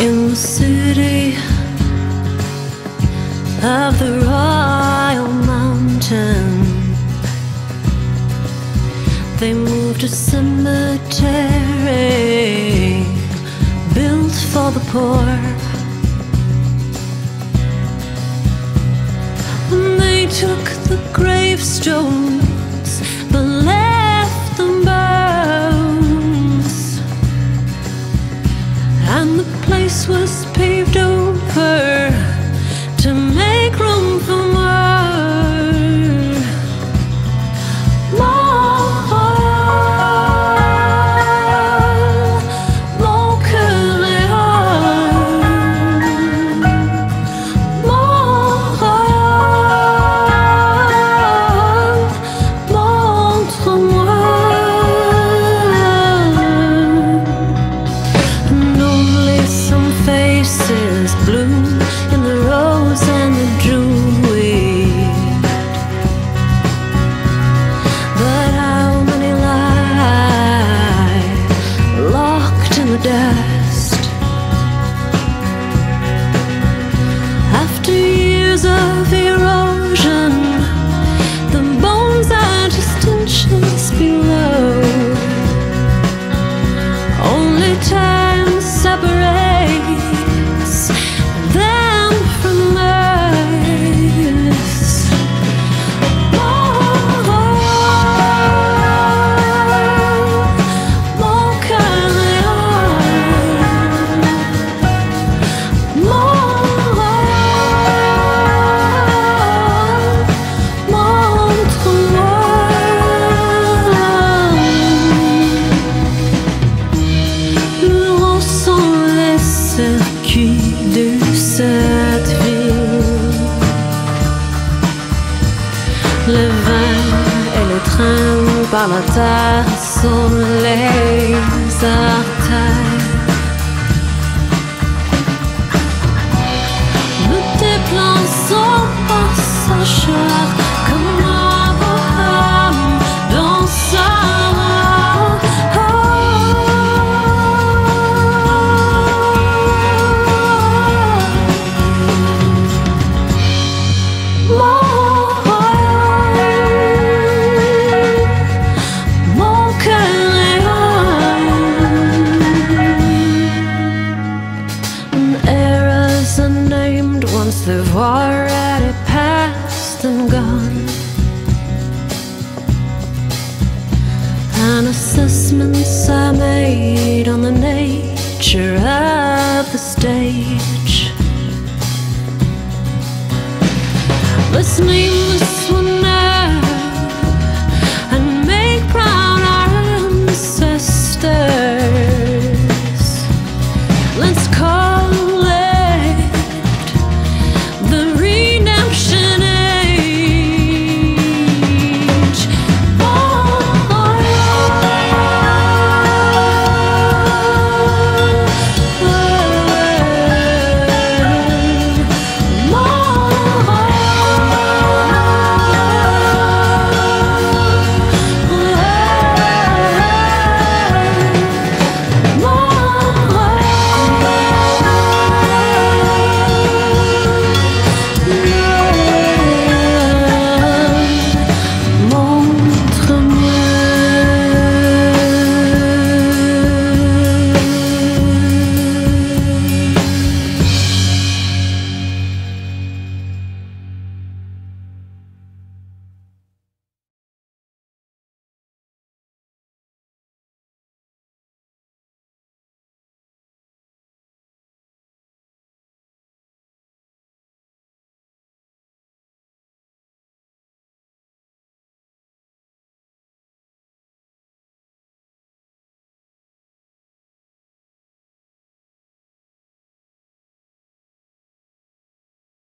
in the city of the Royal Mountain. They moved a cemetery built for the poor. And they took the gravestones time et le train par la since they've already passed and gone. And assessments I made on the nature of the stage. Let's Listening one now and make proud our ancestors. Let's call.